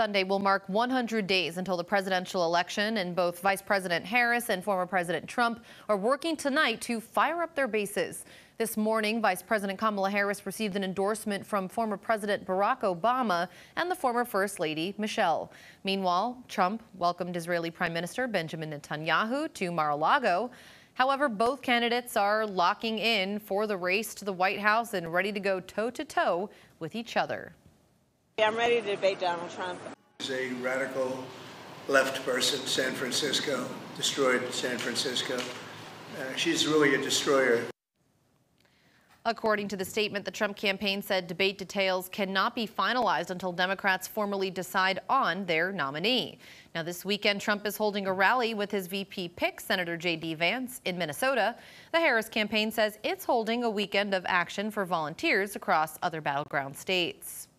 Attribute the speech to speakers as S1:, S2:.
S1: Sunday will mark 100 days until the presidential election, and both Vice President Harris and former President Trump are working tonight to fire up their bases. This morning, Vice President Kamala Harris received an endorsement from former President Barack Obama and the former First Lady Michelle. Meanwhile, Trump welcomed Israeli Prime Minister Benjamin Netanyahu to Mar-a-Lago. However, both candidates are locking in for the race to the White House and ready to go toe to toe with each other.
S2: I'm ready to debate Donald Trump.
S3: He's a radical left person, San Francisco, destroyed San Francisco. Uh, she's really a destroyer.
S1: According to the statement, the Trump campaign said debate details cannot be finalized until Democrats formally decide on their nominee. Now, this weekend, Trump is holding a rally with his VP pick, Senator J.D. Vance, in Minnesota. The Harris campaign says it's holding a weekend of action for volunteers across other battleground states.